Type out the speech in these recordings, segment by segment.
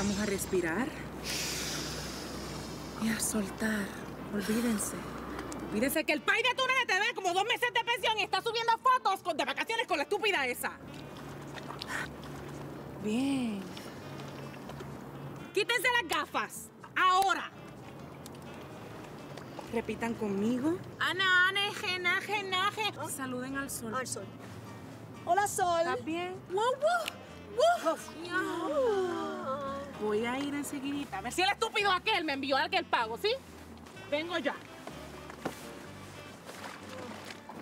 Vamos a respirar y a soltar. Olvídense. Olvídense que el pai de tu nene te da como dos meses de pensión y está subiendo fotos con- de vacaciones con la estúpida esa. Bien. Quítense las gafas. Ahora. Repitan conmigo. Ana, ane, gena, gena, gen- Saluden al sol. Al sol. Hola, Sol. ¿Estás bien? ¡Wow, wow! ¡Wow! Voy a ir enseguidita. A ver si el estúpido aquel me envió aquel pago, ¿sí? Vengo ya.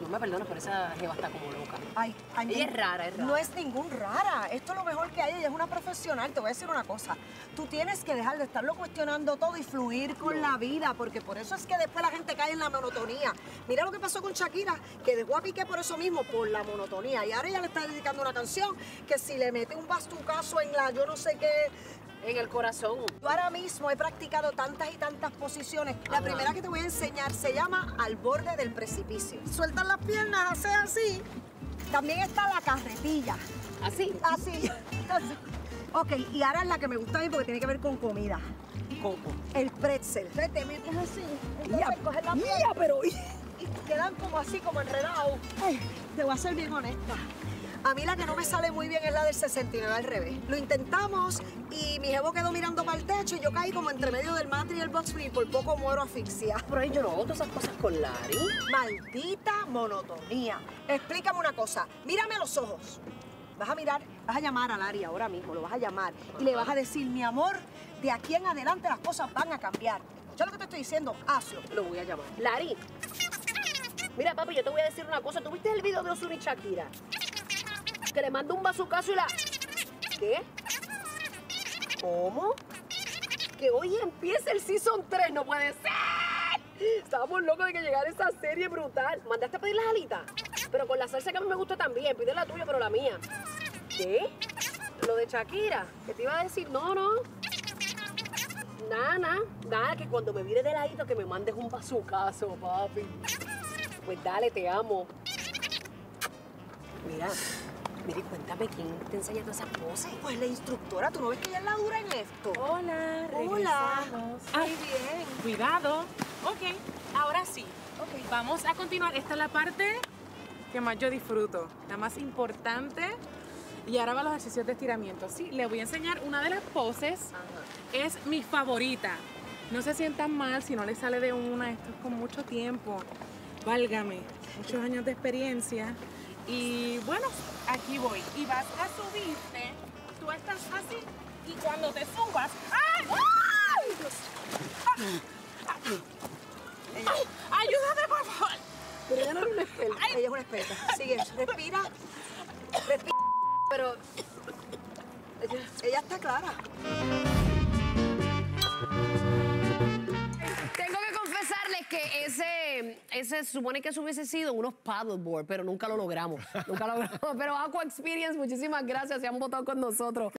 No me perdonas, pero esa jeva está como loca. Ay, Angie, Ella es rara, es rara. No es ningún rara. Esto es lo mejor que hay. Ella es una profesional. Te voy a decir una cosa. Tú tienes que dejar de estarlo cuestionando todo y fluir con la vida, porque por eso es que después la gente cae en la monotonía. Mira lo que pasó con Shakira, que dejó a Piqué por eso mismo, por la monotonía. Y ahora ella le está dedicando una canción que si le mete un bastucazo en la yo no sé qué, En el corazón. Yo ahora mismo he practicado tantas y tantas posiciones. La primera que te voy a enseñar se llama al borde del precipicio. Sueltas las piernas, haces así. También está la carretilla. Así. Así. así. Ok, y ahora es la que me gusta a mí porque tiene que ver con comida. Coco. El pretzel. Entonces te metes así. Entonces coges la pierna pero... y quedan como así, como enredados. Te voy a ser bien honesta. A mí la que no me sale muy bien es la del 69 al revés. Lo intentamos y mi jevo quedó mirando para el techo y yo caí como entre medio del matre y el box y por poco muero asfixia. Pero ahí yo no hago todas esas cosas con Lari. Maldita monotonía. Explícame una cosa. Mírame a los ojos. Vas a mirar, vas a llamar a Lari ahora mismo, lo vas a llamar y le vas a decir, mi amor, de aquí en adelante las cosas van a cambiar. ¿Escuchas lo que te estoy diciendo? Hazlo. Lo voy a llamar. Lari. Mira, papi, yo te voy a decir una cosa. ¿Tú viste el video de Ozuna y Shakira? Que le manda un bazucazo y la... ¿Qué? ¿Cómo? Que hoy empieza el Season 3, no puede ser. Estábamos locos de que llegara esa serie brutal. ¿Mandaste a pedir las alitas? Pero con la salsa que a mí me gusta también. Pide la tuya, pero la mía. ¿Qué? Lo de Shakira. Que te iba a decir, no, no. Nada, nada, nada, que cuando me vire de ladito que me mandes un bazucazo, papi. Pues dale, te amo. Mira, mire, cuéntame quién te enseña todas esas poses. Pues la instructora, ¿tú no ves que ella es la dura en esto? Hola, Hola. regresamos. Muy bien. Cuidado. Ok, ahora sí. Ok. Vamos a continuar. Esta es la parte que más yo disfruto, la más importante. Y ahora va los ejercicios de estiramiento. Sí, le voy a enseñar una de las poses. Es mi favorita. No se sientan mal si no les sale de una. Esto es con mucho tiempo. Válgame, muchos años de experiencia. Y bueno, aquí voy. Y vas a subirte. Tú estás así. Y cuando te subas. ¡Ay! ¡Ay! Dios. ¡Ah! ¡Ay! ¡Ayúdame, por favor! Pero ella no es una experta. Ella es una experta. Sigue, respira. Respira. Pero Ella está clara. Ese, supone que eso hubiese sido unos paddleboard, pero nunca lo logramos. Nunca lo logramos. Pero Aqua Experience, muchísimas gracias, se han votado con nosotros.